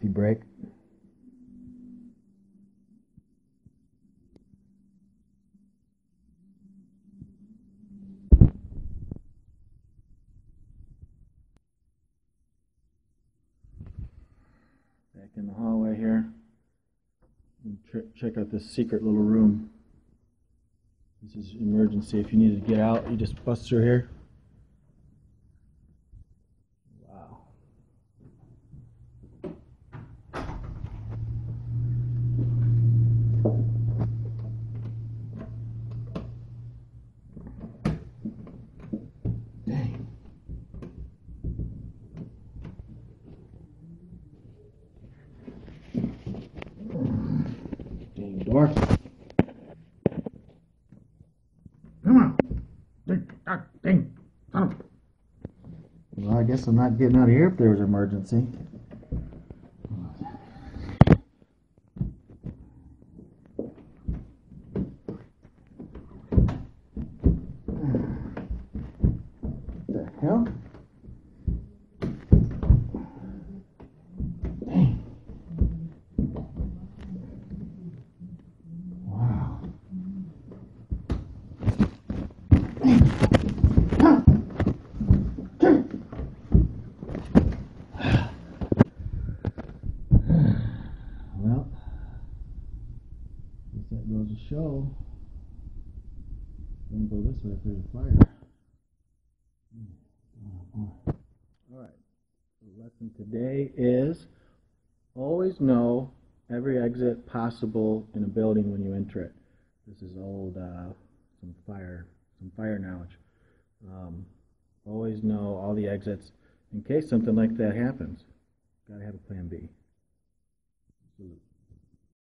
coffee break. Back in the hallway here. Check out this secret little room. This is emergency. If you need to get out, you just bust through here. Dang. Come on. Ding, ah, ding. Son Well, I guess I'm not getting out of here if there was an emergency. The hell? Dang. Wow. Well, guess that goes to show. Don't go this way if there's a fire. All right. The lesson today is always know every exit possible in a building when you enter it. This is old, uh, some fire, some fire knowledge. Um, always know all the exits in case something like that happens. Got to have a plan B. Salute.